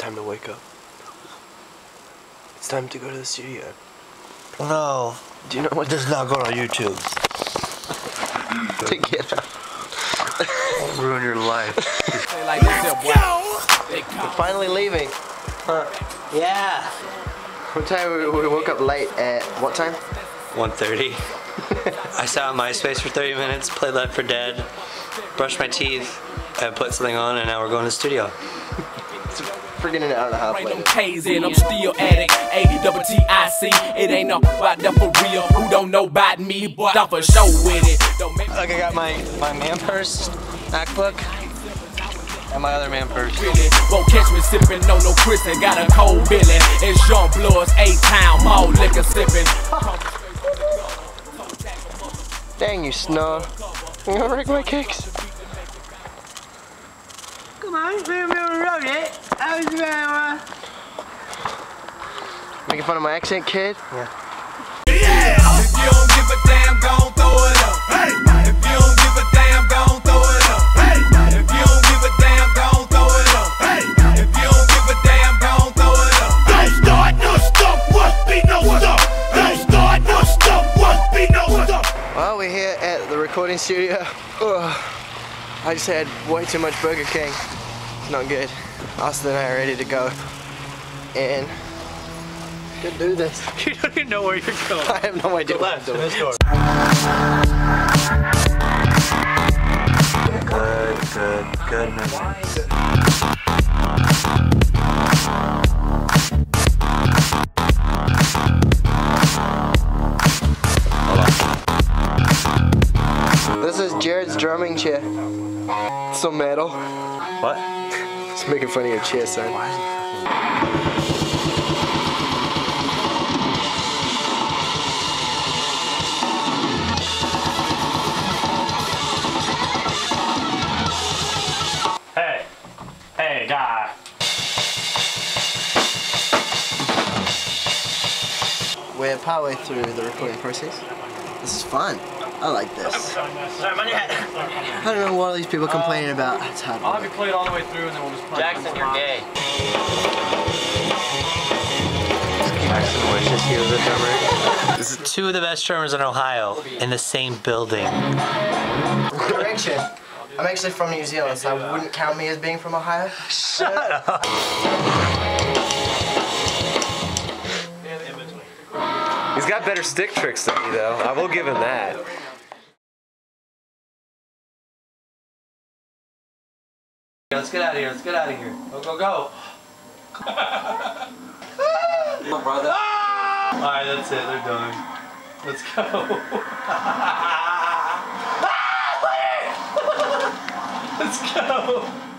time to wake up. It's time to go to the studio. No, Do you know what does not go on YouTube. to get up? Ruin your life. We're finally leaving. Yeah. What time we, we woke up late at what time? 1.30. I sat on MySpace for 30 minutes, played Left 4 Dead, brushed my teeth, and put something on, and now we're going to the studio. Freaking an hour and a half Ain't later. K's in, I'm still addict. 80 double T-I-C. It ain't no about that for real. Who don't know about me, but I'm for sure with it. Don't make Look, I got my, my man purse, MacBook, and my other man purse. really won't catch me sipping on no Chris and got a cold billy. It's Jean Blood's A-Town, mall liquor sipping. Dang you, Snow. You gonna break my kicks? Come on, we're on the road, I was. Making fun of my accent, kid? If you don't give a damn, gon' throw it up. If you don't give a damn, gon' throw it up. If you don't give a damn, gon' throw it up. If you don't give a damn, gon' throw it up. Don't start no stuff, must be no stuff. Don't start no stuff, must be no stuff. Well, we're here at the recording studio. Ugh. I just had way too much Burger King. It's not good. Austin and I are ready to go. And go do this. You don't even know where you're going. I have no idea what I'm doing. this door. Good, good, good memories. This is Jared's drumming chair. Some metal. What? Just making fun of your chair, son. Hey, hey, guy. We're partway through the recording process. This is fun. I like this. I don't know what all these people complaining um, about. It's hard. I'll have you play it all the way through and then we'll just play Jaxin, you're gay. Jaxin wishes he was a drummer. Two of the best drummers in Ohio in the same building. Correction. I'm actually from New Zealand, so I wouldn't count me as being from Ohio. Shut up. He's got better stick tricks than me, though. I will give him that. Let's get out of here. Let's get out of here. Go, go, go. Come on, brother. Ah! Alright, that's it. They're done. Let's go. Ah, let's go.